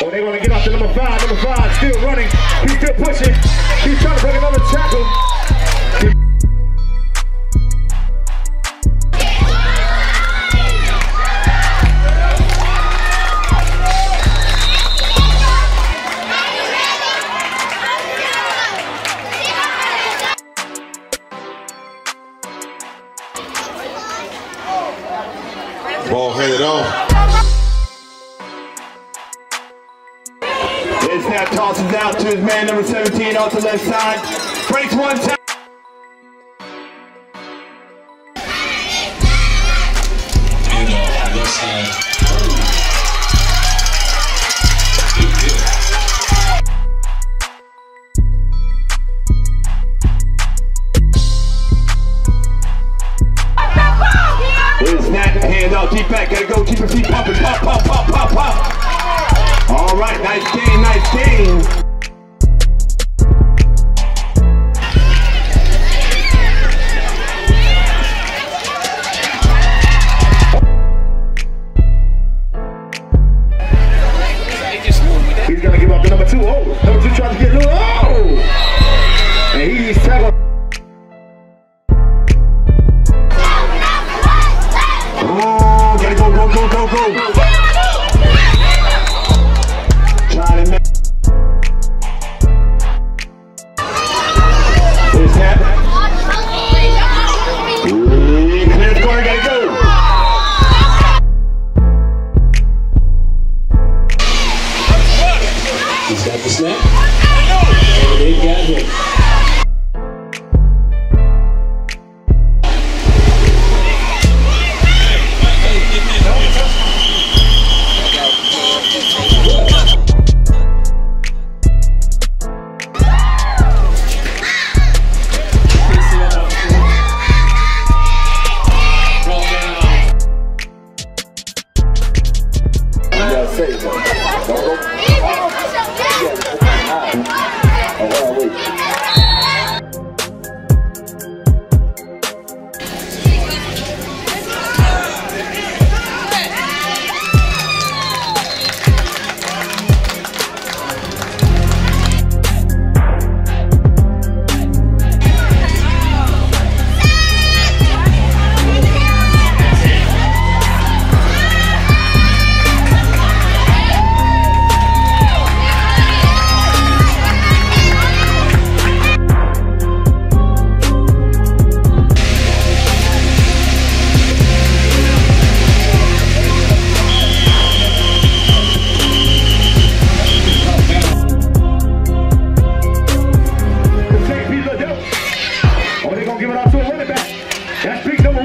They want to get off to number five. Number five still running. He's still pushing. He's trying to break another tackle. Ball headed on. It's now tosses out to his man number 17 off the left side. Breaks one time. Hand out, deep back, gotta go, keep your feet pumping, pop, pop, pop, pop, pop. All right, nice game, nice game. He's gonna give up the number two. Oh, number two trying to get loose. Oh! And he's tackled. He's got the snap. And they've got him.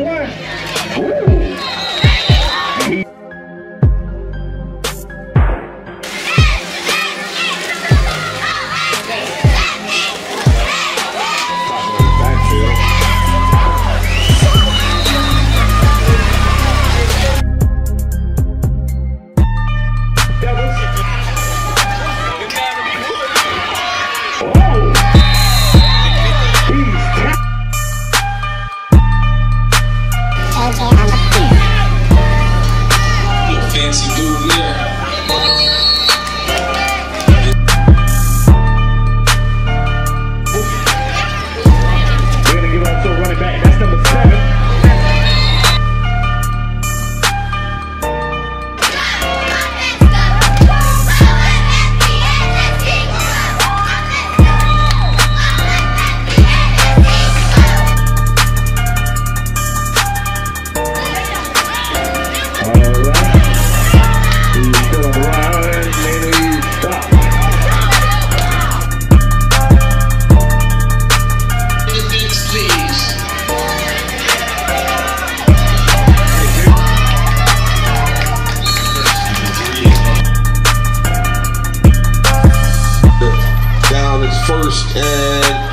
one. Ooh. first and